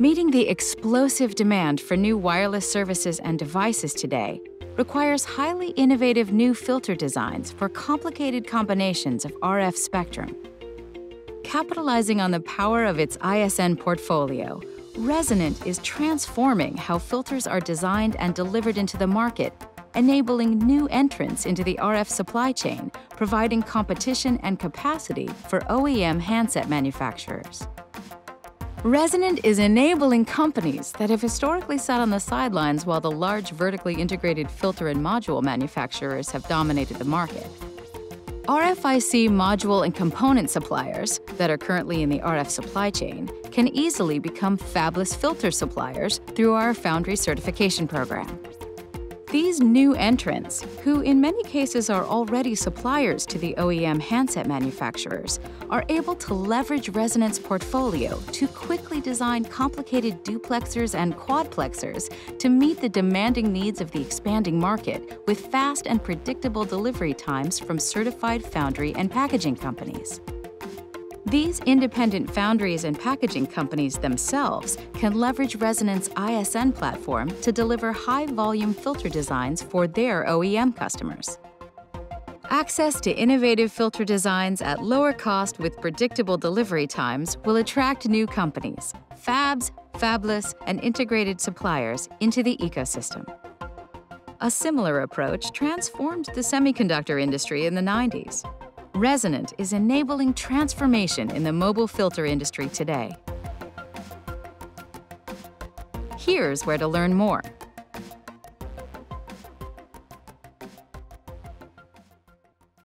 Meeting the explosive demand for new wireless services and devices today requires highly innovative new filter designs for complicated combinations of RF spectrum. Capitalizing on the power of its ISN portfolio, Resonant is transforming how filters are designed and delivered into the market, enabling new entrants into the RF supply chain, providing competition and capacity for OEM handset manufacturers. Resonant is enabling companies that have historically sat on the sidelines while the large vertically integrated filter and module manufacturers have dominated the market. RFIC module and component suppliers that are currently in the RF supply chain can easily become fabless filter suppliers through our foundry certification program. These new entrants, who in many cases are already suppliers to the OEM handset manufacturers, are able to leverage Resonant's portfolio to quickly design complicated duplexers and quadplexers to meet the demanding needs of the expanding market with fast and predictable delivery times from certified foundry and packaging companies. These independent foundries and packaging companies themselves can leverage Resonant's ISN platform to deliver high-volume filter designs for their OEM customers. Access to innovative filter designs at lower cost with predictable delivery times will attract new companies, fabs, fabless, and integrated suppliers into the ecosystem. A similar approach transformed the semiconductor industry in the 90s. Resonant is enabling transformation in the mobile filter industry today. Here's where to learn more.